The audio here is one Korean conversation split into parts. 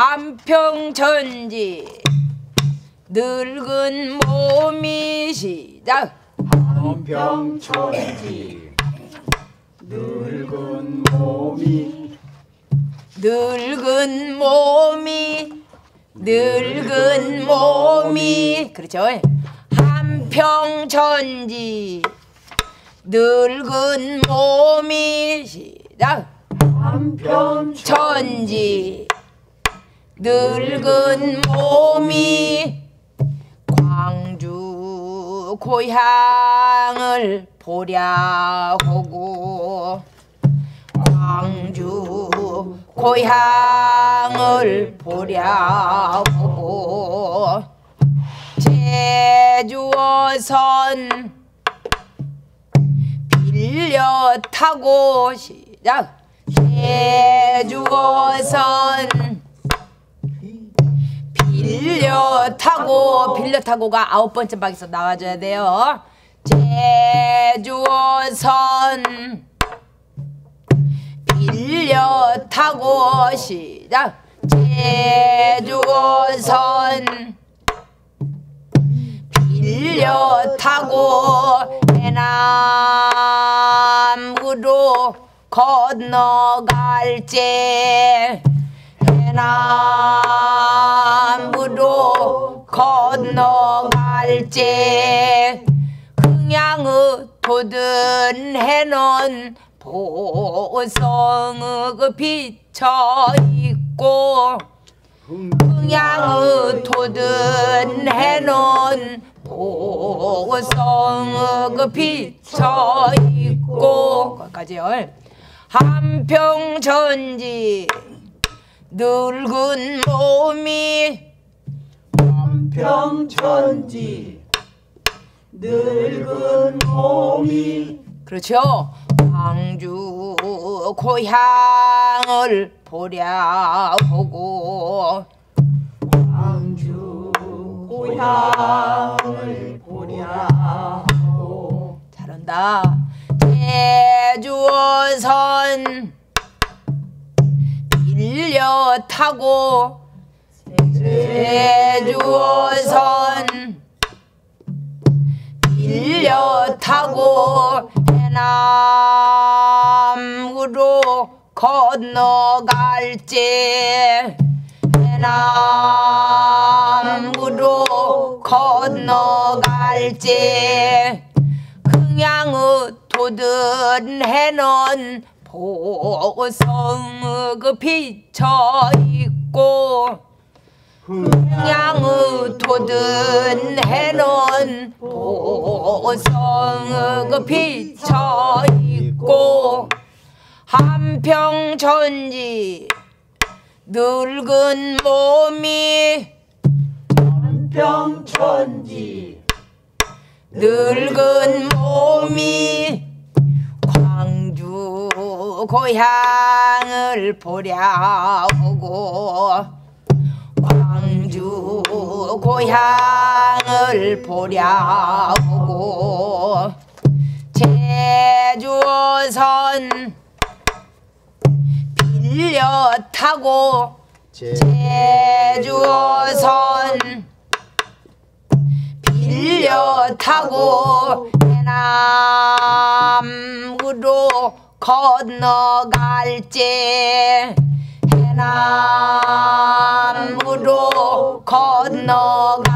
한평천지 늙은 몸이 시작 한평천지 늙은 몸이 늙은 몸이 늙은 몸이. 그렇죠. 한평천지 늙은 몸이 시작 한평천지 늙은 몸이 광주 고향을 보랴 하고 광주 고향을 보랴 하고 제주어선 빌려 타고 시작. 제주어선 타고 빌려 타고가 아홉 번째 방에서 나와줘야 돼요. 제주어선 빌려 타고 시작. 제주어선 빌려 타고 해남으로 건너갈지 해 남으로 건너갈지. 흥양의 돋은 해는 보성의 그 비쳐 있고 흥양의 돋은 해는 보성의 그 비쳐 있고. 거기까지요. 한평천지 늙은 몸이 한평천지. 늙은 몸이 그렇죠? 광주 고향을 보랴 하고 광주 고향을 보랴 하고. 잘한다. 제주어선 타고 제주어선 빌려 타고 해남으로 건너갈지. 해남으로 건너갈지. 흥양의 돋은 해는 보성의 그 비쳐 있고 흥양의 돋은 해는 보성의 그 비쳐 있고 한평천지 늙은 몸이 한평천지 늙은 몸 고향을 보랴 오고 광주 고향을 보랴 오고 제주어선 빌려 타고 제주어선 빌려 타고 해남으로 건너갈지. 해남으로 건너갈지.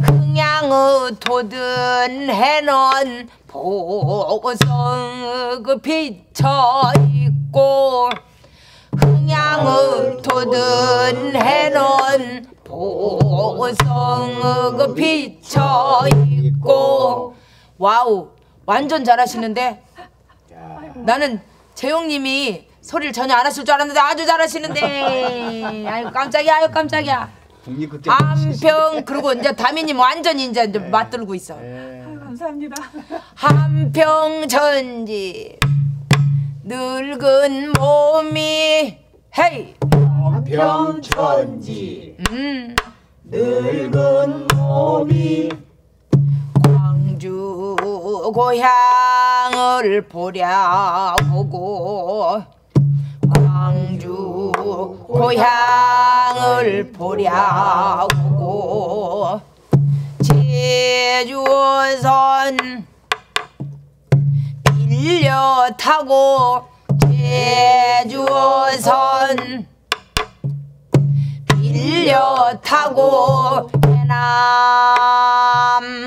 흥양의 돋은 해는 보성의 그 비쳐 있고 흥양의 돋은 해는 보성의 그 비쳐 있고. 와우 완전 잘하시는데? 나는 재용님이 소리를 전혀 안 하실 줄 알았는데 아주 잘하시는데. 아유 깜짝이야 아유 깜짝이야. 국립극장 한평 그리고 이제 다미님 완전히 이제 이제 맞들고 있어. 감사합니다. 한평천지 늙은 몸이 헤이! 한평천지. 음. 늙은 몸이 광주 고향을 보랴 오고 광주 고향을 보랴고 제주선 빌려 타고 제주선 빌려 타고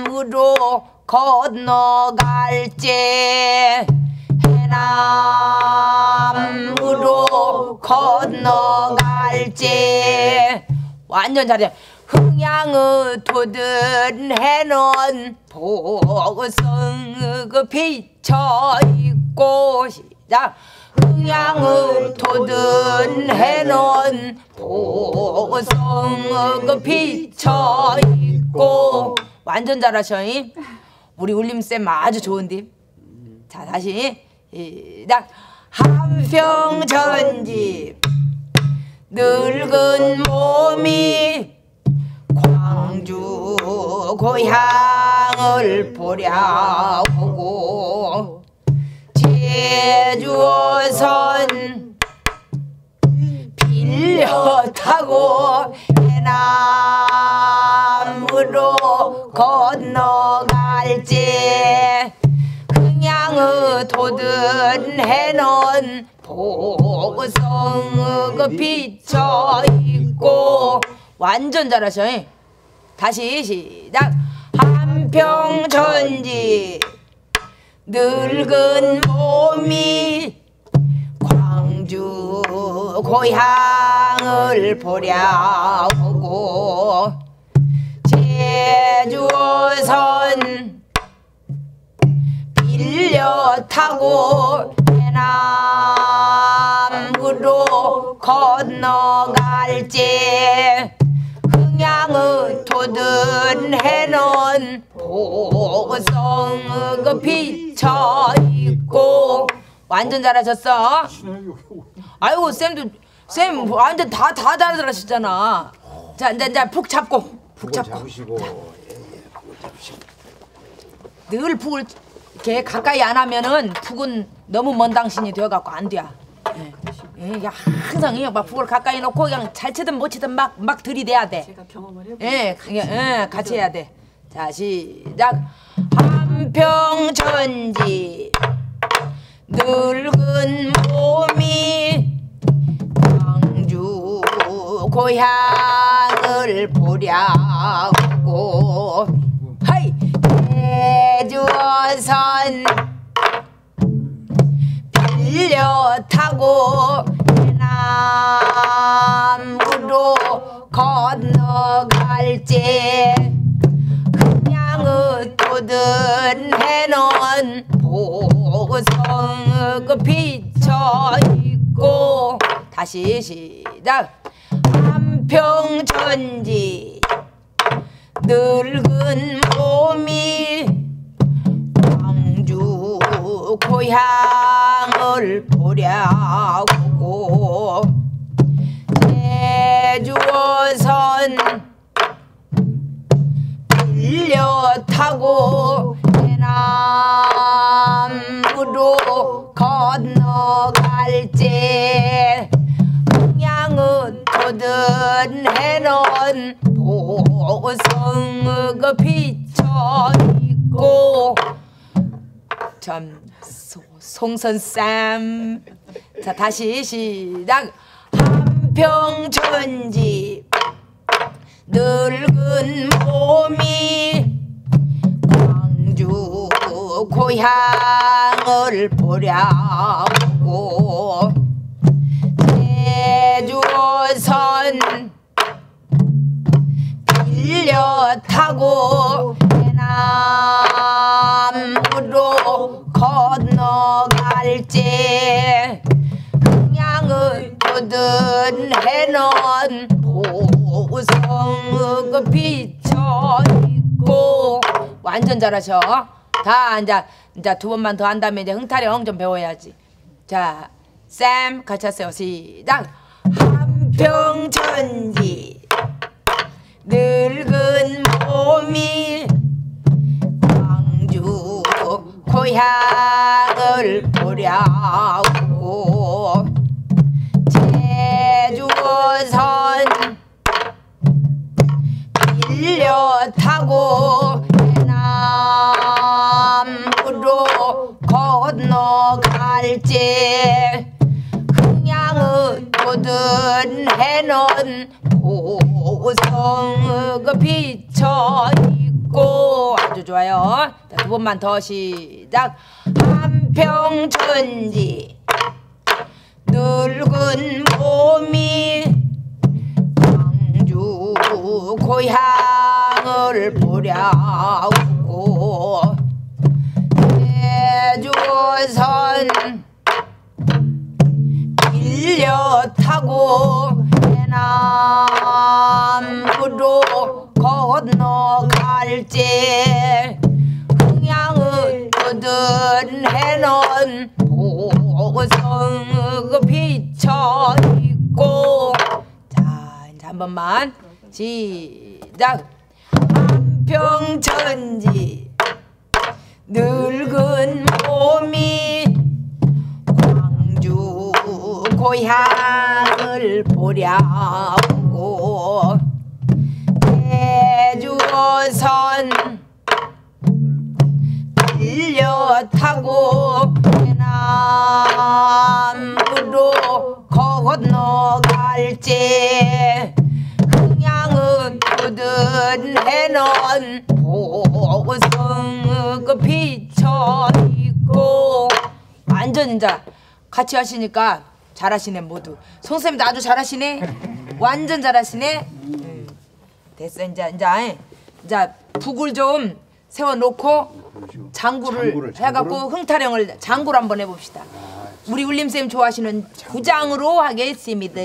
해남으로 건너갈지. 해남으로 건너갈지. 완전 잘해. 흥양의 도든 해는 보성 그 비쳐 있고 시작. 흥양의 도든 해는 보성 그 비쳐 있고. 완전 잘하셔 우리 울림쌤 아주 좋은데 자 다시 시작. 한평전집. 늙은 몸이 광주 고향을 보랴오고 제주선 빌려 타고 도든 해는 보성 그 비쳐 있고 완전 잘하셔. 다시 시작. 한평전지 늙은 몸이 광주 고향을 보랴오고 제주선 빌려 타고 건너갈지 흥양의 도든 해는 보성 그 비쳐 있고 완전 잘하셨어. 아이고 쌤도 쌤 완전 다 다 잘하셨잖아. 자 이제 이제 푹 잡고 푹 잡고 늘 푹을 이렇게 가까이 안 하면은 푹은 너무 먼 당신이 되어갖고 안 돼. 예. 예, 항상 그냥 막 푹을 가까이 놓고 그냥 잘 치든 못 치든 막 막 들이대야 돼. 제가 경험을 해보 예, 그냥 예, 같이 해야 돼. 자, 시작. 한평전지 늙은 몸이 광주 고향을 보랴고 하이 제주선 빌려 타고 해 남으로 건너갈지. 흥양의 도든 해는 보성 그 비쳐 있고 다시 시작. 한평전지 늙은 몸이 광주 고향을 보랴고 타고 해남으로 건너갈지. 흥양의 도든 해는 보성 그 비쳐 있고. 참 소- 송선쌈. 자 다시 시작. 한평전지. 늙은 몸이 고향을 보랴고. 제주선 빌려 타고 해남으로 건너갈지. 흥양의 도든 해는 보성 그 비쳐 있고. 완전 잘하셔. 다 이제 이제 두 번만 더 한 다음에 이제 흥타령 좀 배워야지. 자, 쌤 같이 하세요. 시작. 한평천지 늙은 몸이 광주 고향을 보려고 제주선 빌려 타고 그 비쳐 있고 아주 좋아요. 자, 두 번만 더 시작. 한평천지 늙은 해는 보성의 비쳐 있고. 자 이제 한 번만 시작. 한평천지 늙은 몸이 광주 고향을 보려고. 대주선 밀려 타고 해남으로 건너갈지. 흥양의 모든 해는 보성의 그 비쳐 있고. 완전 이제 같이 하시니까 잘하시네 모두. 송쌤도 아주 잘하시네? 완전 잘하시네? 음. 됐어 이제 이제 이제 북을 좀 세워놓고 장구를, 장구를, 해갖고 장구를? 흥타령을 장구를 한번 해봅시다. 우리 울림쌤 좋아하시는 구장으로 하겠습니다